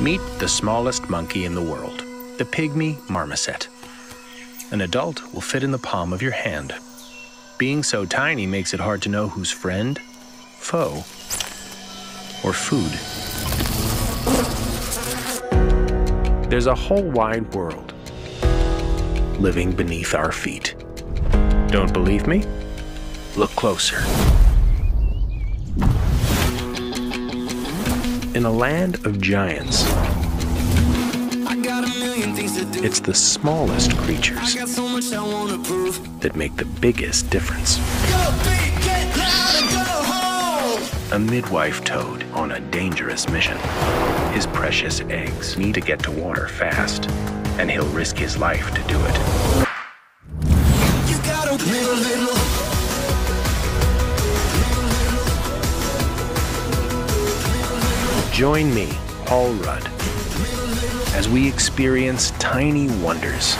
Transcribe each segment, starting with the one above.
Meet the smallest monkey in the world, the pygmy marmoset. An adult will fit in the palm of your hand. Being so tiny makes it hard to know who's friend, foe, or food. There's a whole wide world living beneath our feet. Don't believe me? Look closer. In a land of giants, it's the smallest creatures that make the biggest difference. A midwife toad on a dangerous mission. His precious eggs need to get to water fast, and he'll risk his life to do it. Join me, Paul Rudd, as we experience tiny wonders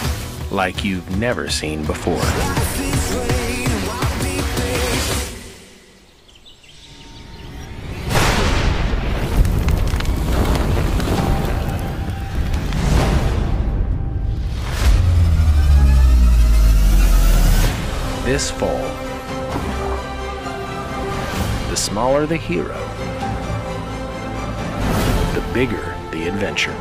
like you've never seen before. This fall, the smaller the hero, the bigger the adventure.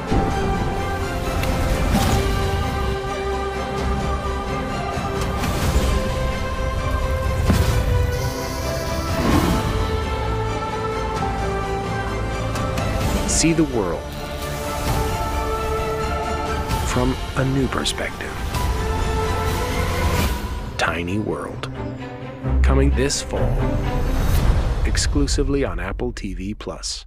See the world from a new perspective. Tiny World. Coming this fall, exclusively on Apple TV Plus.